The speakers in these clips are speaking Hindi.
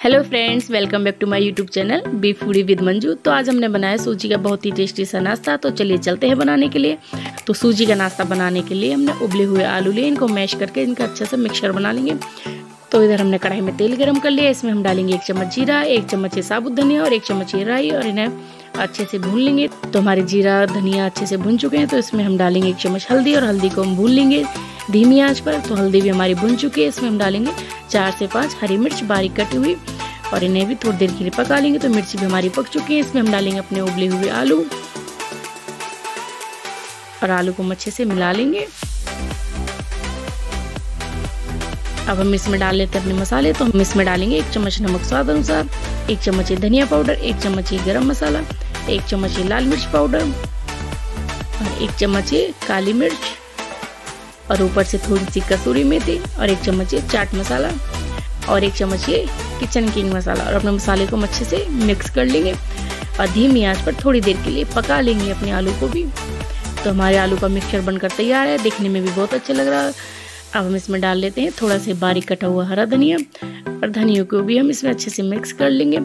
Hello friends welcome back to my YouTube channel be foodie with Manju तो आज हमने बनाया सूजी का बहुत ही टेस्टी सा नाश्ता तो चलिए चलते हैं बनाने के लिए। तो सूजी का नाश्ता बनाने के लिए हमने उबले हुए आलू लिए, इनको मैश करके इनका अच्छे से मिक्सचर बना लेंगे। तो इधर हमने कढ़ाई में तेल गर्म कर लिया, इसमें हम डालेंगे एक चम्मच जीरा, एक चम्मच ये साबुत धनिया और एक चम्मच राई, और इन्हें अच्छे से भून लेंगे। तो हमारे जीरा, धनिया अच्छे से भून चुके हैं तो इसमें हम डालेंगे एक चम्मच हल्दी, और हल्दी को हम भून लेंगे धीमी आँच पर। तो हल्दी भी हमारी भुन चुकी है, इसमें हम डालेंगे चार से पाँच हरी मिर्च बारीक कटी हुई। और इन्हें भी थोड़ी देर के लिए पका लेंगे। तो मिर्ची भी हमारी पक चुकी है। इसमें हम डालेंगे अपने उबले हुए आलू। और आलू को अच्छे से मिला लेंगे। अब हम इसमें डाल लेते हैं अपने मसाले। तो हम इसमें डालेंगे एक चम्मच नमक स्वाद अनुसार, एक चम्मच धनिया पाउडर, एक चम्मच गरम मसाला, एक चम्मच लाल मिर्च पाउडर और एक चम्मच काली मिर्च और ऊपर से थोड़ी सी कसूरी मेथी और एक चम्मच चाट मसाला। और एक चम्मच ये किचन किंग मसाला और अपने मसाले को अच्छे से मिक्स कर लेंगे। और धीमी आँच पर थोड़ी देर के लिए पका लेंगे अपने आलू को भी। तो हमारे आलू का मिक्सचर बनकर तैयार है। देखने में भी बहुत अच्छा लग रहा। है अब हम इसमें डाल लेते हैं। थोड़ा सा बारीक कटा हुआ हरा धनिया। और धनियों को भी हम इसमें अच्छे से मिक्स कर लेंगे।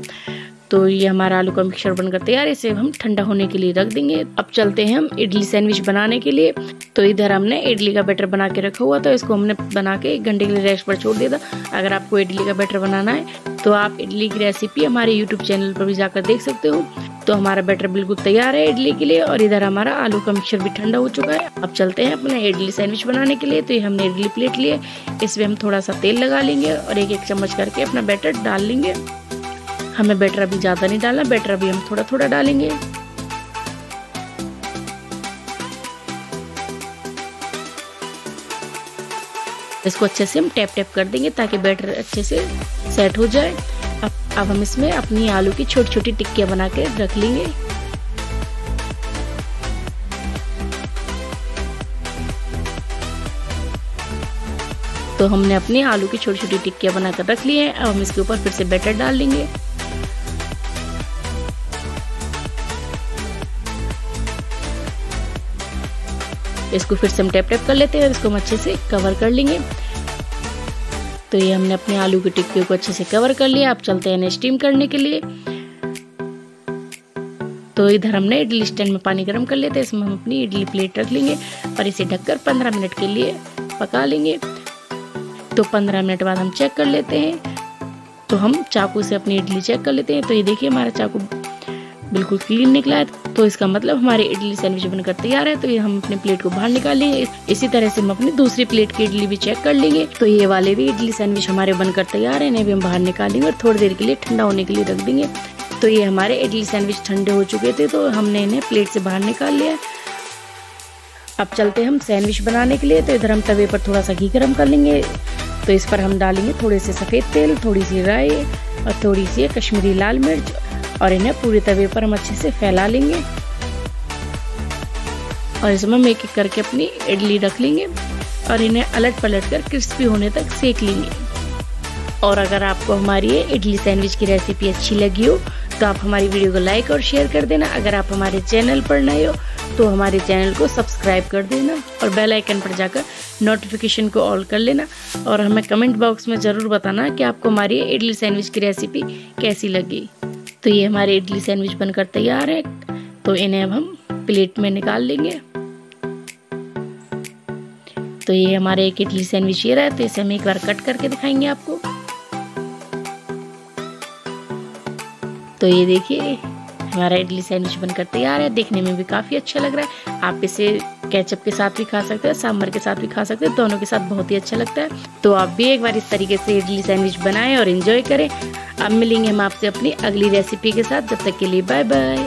तो ये हमारा आलू का मिक्सचर बनकर तैयार है। इसे हम ठंडा होने के लिए रख देंगे। अब चलते हैं हम इडली सैंडविच बनाने के लिए। तो इधर हमने इडली का बैटर बना के रखा हुआ था। इसको हमने बना के एक घंटे के लिए रेस्ट पर छोड़ दिया था। अगर आपको इडली का बैटर बनाना है तो आप इडली की रेसिपी हमारे यूट्यूब चैनल पर भी जाकर देख सकते हो। तो हमारा बैटर बिल्कुल तैयार है इडली के लिए और इधर हमारा आलू का मिक्सचर भी ठंडा हो चुका है। अब चलते हैं अपने इडली सैंडविच बनाने के लिए। तो ये हमने इडली प्लेट लिए इसमें हम थोड़ा सा तेल लगा लेंगे और एक एक चम्मच करके अपना बैटर डाल लेंगे। हमें बैटर अभी ज़्यादा नहीं डालना बैटर अभी हम थोड़ा थोड़ा डालेंगे। इसको अच्छे से हम टैप टैप कर देंगे ताकि बैटर अच्छे से सेट हो जाए। अब अब हम इसमें अपनी आलू की छोटी छोटी टिक्कियाँ बना के रख लेंगे। तो हमने अपनी आलू की छोटी छोटी टिक्कियाँ बनाकर रख ली हैं, अब हम इसके ऊपर फिर से बैटर डाल लेंगे इसको फिर से हम टैप टैप कर लेते हैं और इसको हम अच्छे से कवर कर लेंगे। तो ये हमने अपने आलू की टिक्कियों को अच्छे से कवर कर लिया। अब चलते हैं स्टीम करने के लिए। तो इधर हमने इडली स्टैंड में पानी गर्म कर लेते हैं। इसमें हम अपनी इडली प्लेट रख लेंगे और इसे ढककर 15 मिनट के लिए पका लेंगे। तो 15 मिनट बाद हम चेक कर लेते हैं। तो हम चाकू से अपनी इडली चेक कर लेते हैं। तो ये देखिए हमारा चाकू बिल्कुल क्लीन निकला है। तो इसका मतलब हमारे इडली सैंडविच बनकर तैयार है तो ये हम अपने प्लेट को बाहर निकाल लेंगे इसी तरह से हम अपनी दूसरी प्लेट की इडली भी चेक कर लेंगे। तो ये वाले भी इडली सैंडविच हमारे बनकर तैयार है, इन्हें भी हम बाहर निकाल लेंगे और थोड़ी देर के लिए ठंडा होने के लिए रख देंगे। तो ये हमारे इडली सैंडविच ठंडे हो चुके थे तो हमने इन्हें प्लेट से बाहर निकाल लिया। अब चलते हम सैंडविच बनाने के लिए तो इधर हम तवे पर थोड़ा सा घी गर्म कर लेंगे। तो इस पर हम डालेंगे थोड़े से सफ़ेद तेल, थोड़ी सी राई और थोड़ी सी कश्मीरी लाल मिर्च और इन्हें पूरे तवे पर हम अच्छे से फैला लेंगे। और इसमें हम एक एक करके अपनी इडली रख लेंगे और इन्हें अलट पलट कर क्रिस्पी होने तक सेक लेंगे। और अगर आपको हमारी ये इडली सैंडविच की रेसिपी अच्छी लगी हो तो आप हमारी वीडियो को लाइक और शेयर कर देना। अगर आप हमारे चैनल पर नए हो तो हमारे चैनल को सब्सक्राइब कर देना और बेल आइकन पर जाकर नोटिफिकेशन को ऑल कर लेना। और हमें कमेंट बॉक्स में ज़रूर बताना कि आपको हमारी इडली सैंडविच की रेसिपी कैसी लगी। तो ये हमारे इडली सैंडविच बनकर तैयार है। तो इन्हें अब हम प्लेट में निकाल लेंगे। तो ये हमारे एक इडली सैंडविच ये रहा है तो इसे हम एक बार कट करके दिखाएँगे आपको। तो ये देखिए, हमारा इडली सैंडविच बनकर तैयार है। देखने में भी काफ़ी अच्छा लग रहा है। आप इसे केचप के साथ भी खा सकते हैं, सांभर के साथ भी खा सकते हैं, दोनों के साथ बहुत ही अच्छा लगता है। तो आप भी एक बार इस तरीके से इडली सैंडविच बनाएँ और इन्जॉय करें। अब मिलेंगे हम आपसे अपनी अगली रेसिपी के साथ। जब तक के लिए बाय बाय